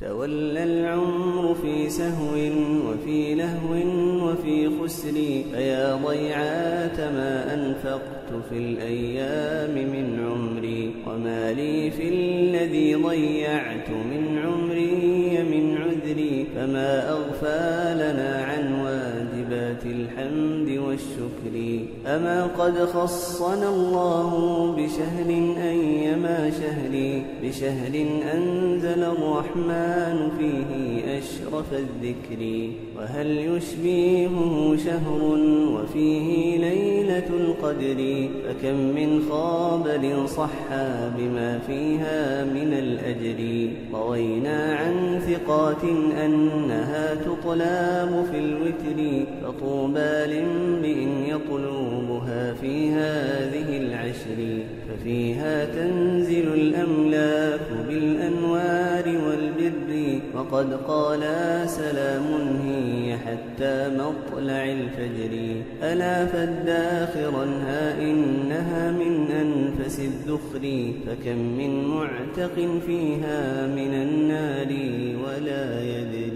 تولى العمر في سهو وفي لهو وفي خسر فيا ضيعات ما أنفقت في الأيام من عمري وما لي في الذي ضيعت من عمري من عذري فما أغفى لنا عن واجبات الحمد والشكر. أما قد خصنا الله بشهر أيما شهر بشهر أنزل الرحمن فيه أشرف الذكر. وهل يشبيهه شهر؟ وفيه القدر فكم من خابر صحى بما فيها من الأجر. روينا عن ثقات أنها تطلاب في الوتر فطوبى لامرئ يطلبها في هذه العشر. ففيها تنزل الأملاك والبر وقد قال سلام هي حتى مطلع الفجر. ألا فاداخرا ها إنها من أنفس الذخر. فكم من معتق فيها من النار ولا يدري.